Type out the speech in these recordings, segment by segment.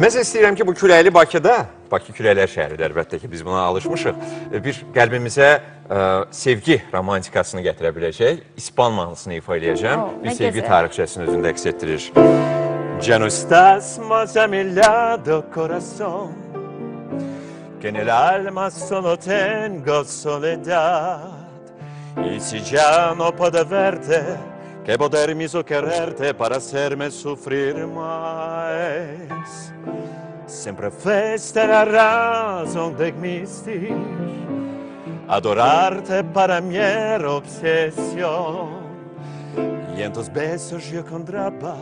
Mən istəyirəm ki, bu küləkli Bakıda, Bakı küləklər şəhəridir əlbəttə ki, biz buna alışmışıq. Bir qəlbimizə ə, sevgi romantikasını gətirə biləcək, İspan mahnısını ifa eləyəcəm. O, Bir sevgi tarixçəsini özündə əks etdirir. Ya no estás más a mi lado, corazón, que en el alma solo tengo soledad. Y si ya no puedo verte, que poder me hizo quererte para hacerme sufrir más. Siempre fuiste la razón de existir. Adorarte para mí era obsesión. Y en tus besos yo encontraba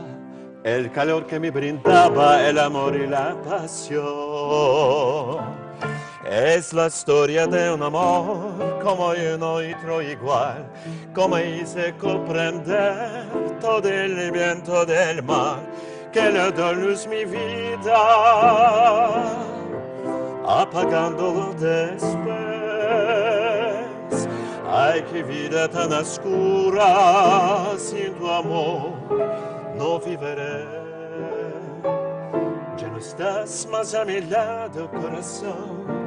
el calor que me brindaba el amor y la pasión. Es la historia de un amor como uno otro igual, como hice comprender todo el viento del mar que le da luz mi vida, apagándolo después. Ay, qué vida tan oscura, sin tu amor no viviré. Ya no estás más a mi lado, corazón,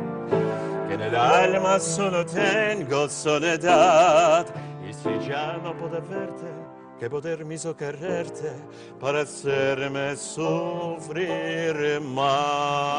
che nell'alma solo tengo soledad. e si ya no poder verte, que podermi socorrerte para hacerme soffrire más.